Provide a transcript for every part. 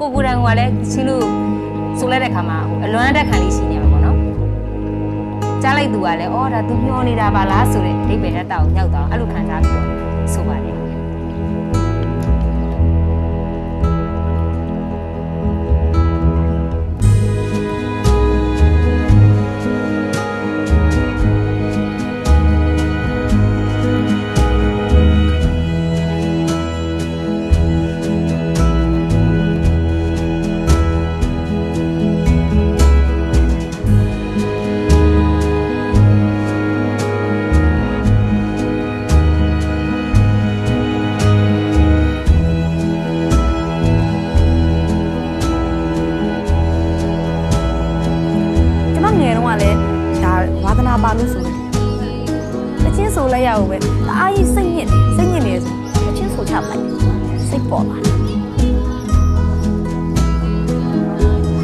ကိုကိုတန်ကလည်းချင်းလို့ဆိုလိုက်တဲ့ခါမှာအလွမ်းတက်ခံလေးရှိနေမှာပေါ့နော်ကြားလိုက်သူကလည်းအော်ဒါသူမျောနေတာပါလားဆိုတဲ့အဓိပ္ပာယ်နဲ့တောက်ညောက်တော့အဲ့လိုခံစားပြီးတော့ဆိုပါတယ် လည်းဒါဝါသနာပါလို့ဆိုတယ်တချင်းဆိုလိုက်ရအောင်ပဲတအားကြီးစိတ်ညစ်တယ်စိတ်ညစ်နေဆိုတချင်းဆိုချလိုက်စိတ်ပေါ်လာ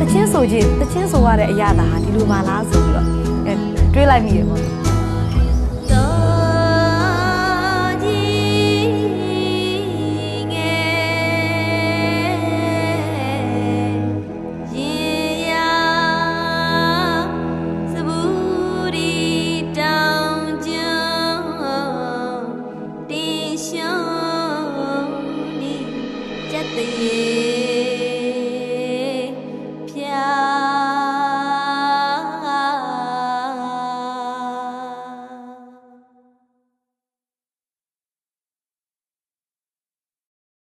တချင်းဆိုကြည့်တချင်းဆိုရတဲ့အရာသာဟာဒီလိုပါလားဆိုပြီးတော့အဲတွေးလိုက်မိရပေါ့ trái tim.